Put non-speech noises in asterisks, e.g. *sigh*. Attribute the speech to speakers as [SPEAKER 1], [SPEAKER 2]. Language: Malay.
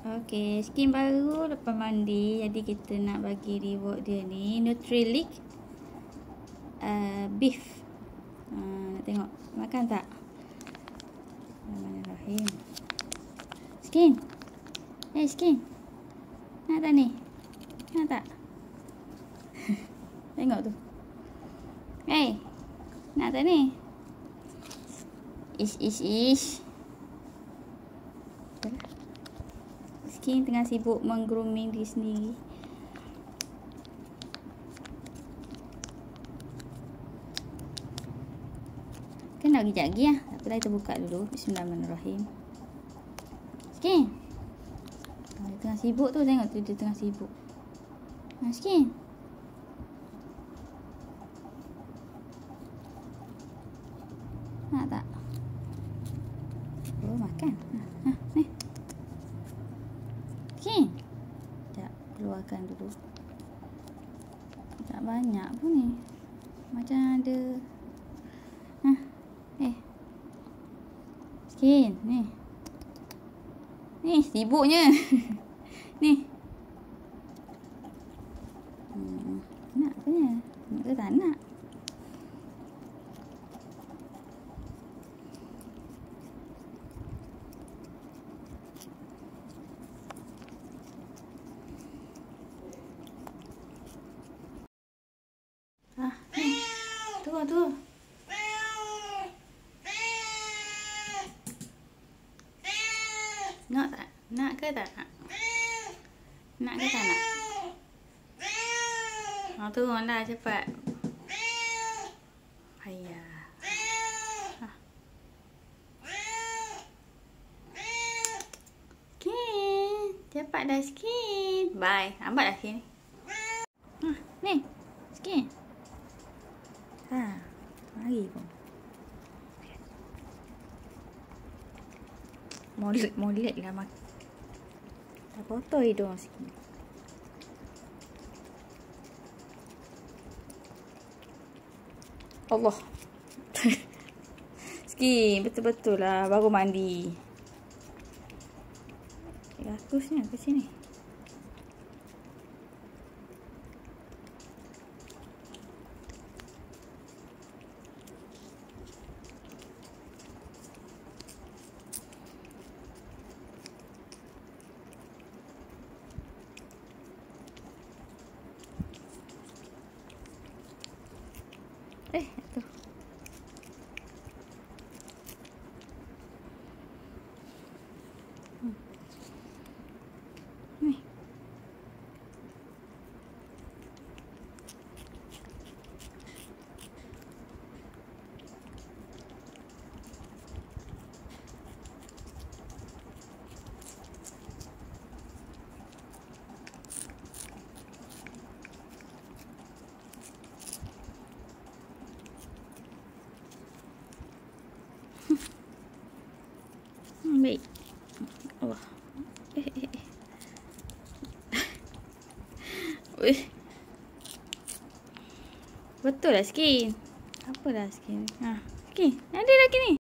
[SPEAKER 1] Okey, skin baru lepas mandi. Jadi kita nak bagi reward dia ni. Nutrilic uh, beef. Uh, nak tengok. Makan tak? Bismillahirrahmanirrahim. Skin. Eh, hey, skin. Nak tak ni? Nak tak? *laughs* tengok tu. Eh, hey, nak tak ni? Ish, ish, ish. Skin tengah sibuk menggrooming diri sendiri. Kan nak pergi lagi lah. Tapi lah kita buka dulu. Bismillahirrahmanirrahim. Skin. Dia tengah sibuk tu. Tengok tu dia tengah sibuk. Skin. Nak tak? Oh, makan. Ha, ha, ni. Okey. Sekejap, keluarkan dulu. Tak banyak pun ni. Macam ada... Ha, eh. Skin, ni. Ni, sibuknya. *laughs* ni. Hmm, nak punya. Nak ke tak nak? Tu. Nak tak? Nak ke tak nak? Nak ke tak nak? Ha tu dah cepat. Ayah. Ha. Cepat dah skin. Bye. Lambat dah skin. Ha, ni. Skin. Ha, mari pun. Molek, molek lah mak. Tak kotor hidung sikit. Allah. *laughs* Sikit, betul-betul lah. Baru mandi. Rakus ni, aku sini. Eh, tu. Hmm. Ni. Baik. Allah. Eh, eh, eh. Wih. Betul lah skin. Apa lah skin? Ha, skin. Ada lagi ni.